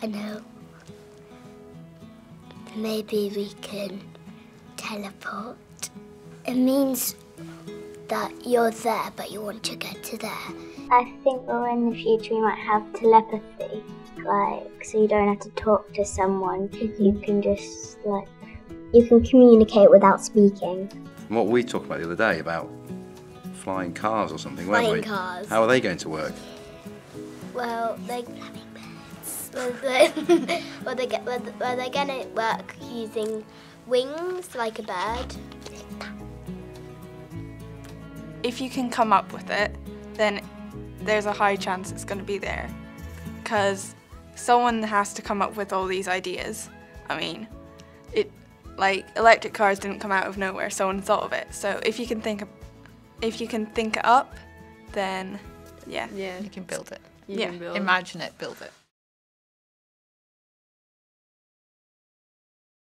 I know. Maybe we can teleport. It means that you're there, but you want to get to there. I think that in the future we might have telepathy, like so you don't have to talk to someone. You can just like you can communicate without speaking. What we talked about the other day about flying cars or something, weren't Flying we? cars. How are they going to work? Well, they well, they, well, they get well, well, they're gonna work using wings like a bird. if you can come up with it, then there's a high chance it's going to be there. Because someone has to come up with all these ideas. I mean, it like electric cars didn't come out of nowhere. Someone thought of it. So if you can think, if you can think it up, then yeah. Yeah. You can build it. You Yeah. can build. Imagine it, build it.